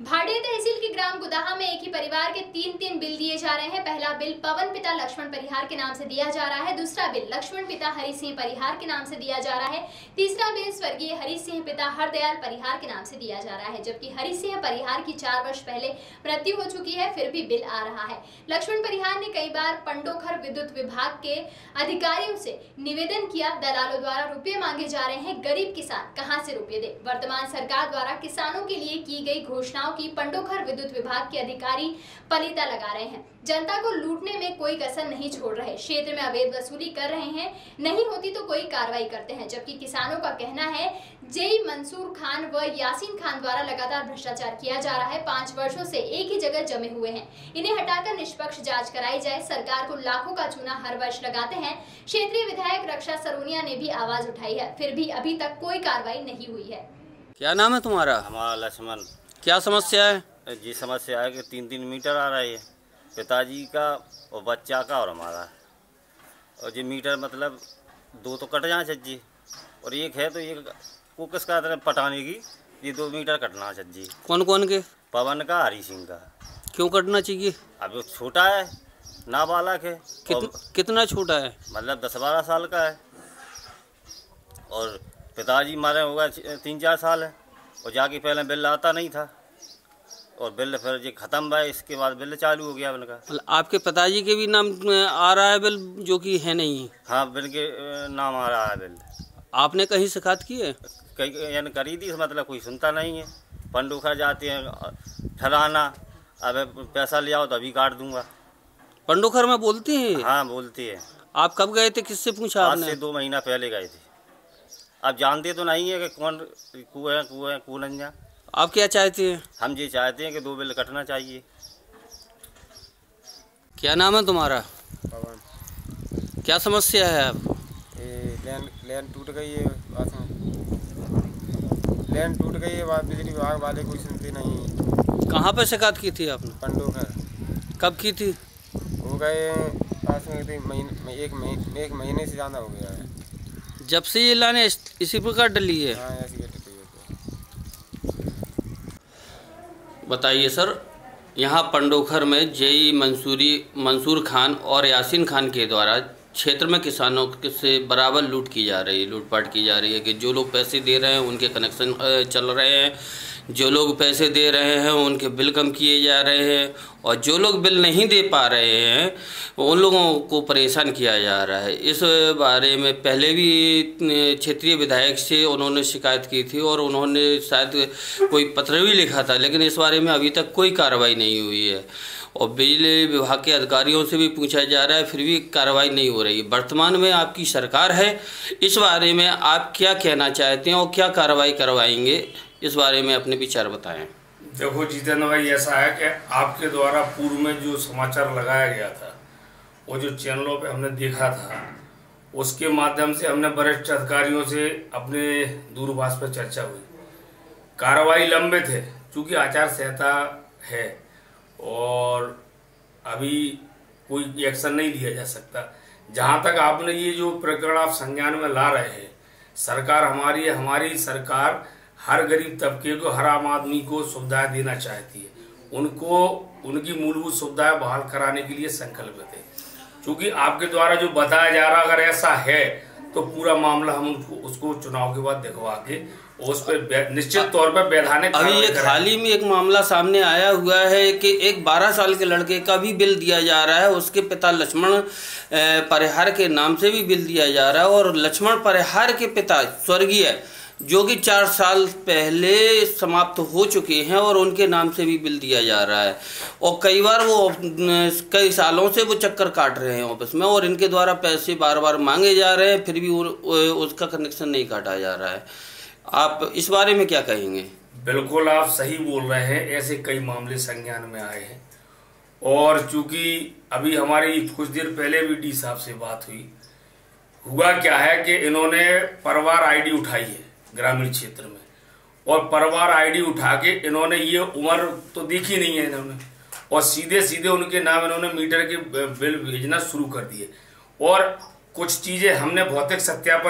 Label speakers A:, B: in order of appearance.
A: भाड़े तहसील के ग्राम गुदाहा में एक ही परिवार के तीन तीन बिल दिए जा रहे हैं। पहला बिल पवन पिता लक्ष्मण परिहार के नाम से दिया जा रहा है। दूसरा बिल लक्ष्मण पिता हरि सिंह परिहार के नाम से दिया जा रहा है। तीसरा बिल स्वर्गीय हरि सिंह पिता हरदयाल परिहार के नाम से दिया जा रहा है, जबकि हरि सिंह परिहार की चार वर्ष पहले मृत्यु हो चुकी है, फिर भी बिल आ रहा है। लक्ष्मण परिहार ने कई बार पंडोखर विद्युत विभाग के अधिकारियों से निवेदन किया, दलालों द्वारा रुपये मांगे जा रहे हैं, गरीब किसान कहाँ से रुपये दे? वर्तमान सरकार द्वारा किसानों के लिए की गई घोषणाओं की पंडोखर विद्युत विभाग के अधिकारी पलीता लगा रहे हैं। जनता को लूटने में कोई कसर नहीं छोड़ रहे। क्षेत्र में अवैध वसूली कर रहे हैं। नहीं होती तो कोई कार्रवाई करते हैं। जबकि किसानों का कहना है जेई मंसूर खान व यासीन खान द्वारा लगातार भ्रष्टाचार किया जा रहा है। पाँच वर्षों से एक ही जगह जमे हुए हैं। इन्हें हटाकर निष्पक्ष जाँच कराई जाए। सरकार को लाखों का चूना हर वर्ष लगाते हैं। क्षेत्रीय विधायक रक्षा सरोनिया ने भी आवाज़ उठाई है। फिर भी अभी तक कोई कार्रवाई नहीं हुई है।
B: क्या नाम है तुम्हारा?
C: हमारा लक्ष्मण।
B: क्या समस्या है?
C: जी समस्या है कि तीन तीन मीटर आ रहा है। पिताजी का और बच्चा का और हमारा। और ये मीटर मतलब दो तो कट जाए सज्जी और एक है तो एक को किसका पटाने की? ये दो मीटर कटना सज्जी
B: कौन कौन के?
C: पवन का हरी सिंह का।
B: क्यों कटना चाहिए?
C: अब वो छोटा है नाबालक है।
B: कित,
C: और
B: कितना छोटा है?
C: मतलब दस बारह साल का है। और पिताजी मारे होगा तीन चार साल है। और जाके पहले बिल आता नहीं था। और बिल फिर ये ख़त्म हुआ इसके बाद बिल चालू हो गया उनका
B: मतलब आपके पिताजी के भी नाम आ रहा है बिल जो कि है नहीं?
C: हाँ बिल के नाम आ रहा है बिल।
B: आपने कहीं शिकायत की है?
C: कई यानी करी थी मतलब कोई सुनता नहीं है। पंडुखा जाते हैं ठहराना अब पैसा ले आओ तो अभी काट दूँगा।
B: पंडोखर में बोलती हैं?
C: हाँ बोलते है।
B: आप कब गए थे? किससे पूछा आपने?
C: से दो महीना पहले गए थे। अब जानते तो नहीं है कि कौन कुएँ हैं कुएँ हैं कौन अंजा
B: आप क्या चाहते हैं?
C: हम ये चाहते हैं कि दो बिल कटना चाहिए।
B: क्या नाम है तुम्हारा?
D: पवन।
B: क्या समस्या है आपको
D: लैंड लैंड टूट गई है पास में। लैंड टूट गई है बात बिजली विभाग वाले कोई सुनते नहीं
B: कहाँ पर शिकायत की थी आपने?
D: पंडो का
B: कब की थी?
D: हो गए पास में एक महीने एक महीने से ज़्यादा हो गया है।
B: जब से ये लाने इसी प्रकार डली है।
D: हाँ है।
B: बताइए सर यहाँ पंडोखर में जेई मंसूरी मंसूर खान और यासिन खान के द्वारा क्षेत्र में किसानों के से बराबर लूट की जा रही है लूटपाट की जा रही है कि जो लोग पैसे दे रहे हैं उनके कनेक्शन चल रहे हैं। जो लोग पैसे दे रहे हैं, उनके बिल कम किए जा रहे हैं और जो लोग बिल नहीं दे पा रहे हैं, उन लोगों को परेशान किया जा रहा है। इस बारे में पहले भी क्षेत्रीय विधायक से उन्होंने शिकायत की थी और उन्होंने शायद कोई पत्र भी लिखा था, लेकिन इस बारे में अभी तक कोई कार्रवाई नहीं हुई है। और बिजली विभाग के अधिकारियों से भी पूछा जा रहा है, फिर भी कार्रवाई नहीं हो रही। वर्तमान में आपकी सरकार है, इस बारे में आप क्या कहना चाहते हैं और क्या कार्रवाई करवाएँगे? इस बारे में अपने विचार बताएँ।
E: देखो जितेंद्र भाई, ऐसा है कि आपके द्वारा पूर्व में जो समाचार लगाया गया था, वो जो चैनलों पे हमने देखा था, उसके माध्यम से हमने वरिष्ठ अधिकारियों से अपने दूरभाष पर चर्चा हुई। कार्रवाई लंबे थे, चूँकि आचार संहिता है, और अभी कोई एक्शन नहीं लिया जा सकता। जहाँ तक आपने ये जो प्रकरण आप संज्ञान में ला रहे हैं, सरकार हमारी हमारी सरकार हर गरीब तबके को हर आम आदमी को सुविधाएँ देना चाहती है। उनको उनकी मूलभूत सुविधाएँ बहाल कराने के लिए संकल्पित है। क्योंकि आपके द्वारा जो बताया जा रहा अगर ऐसा है तो पूरा मामला हम उनको उसको चुनाव के बाद दिखवा के उस पर निश्चित तौर पर वैधानिक
B: अभी एक हाल ही में एक मामला सामने आया हुआ है कि एक 12 साल के लड़के का भी बिल दिया जा रहा है उसके पिता लक्ष्मण परिहार के नाम से भी बिल दिया जा रहा है और लक्ष्मण परिहार के पिता स्वर्गीय जो कि चार साल पहले समाप्त हो चुके हैं और उनके नाम से भी बिल दिया जा रहा है। और कई बार वो, कई सालों से वो चक्कर काट रहे हैं ऑफ़िस में और इनके द्वारा पैसे बार बार मांगे जा रहे हैं, फिर भी उसका कनेक्शन नहीं काटा जा रहा है। आप इस बारे में क्या कहेंगे?
E: बिल्कुल आप सही बोल रहे हैं, ऐसे कई मामले संज्ञान में आए हैं। और चूँकि अभी हमारी कुछ देर पहले भी डी साहब से बात हुई, हुआ क्या है कि इन्होंने परिवार आईडी उठाई है। ग्रामीण क्षेत्र में। और परिवार आईडी उठा के इन्होंने ये उम्र तो देखी नहीं है इन्होंने। और सीधे सीधे उनके नाम इन्होंने मीटर के बिल भेजना शुरू कर दिए। और कुछ चीज़ें हमने भौतिक सत्यापन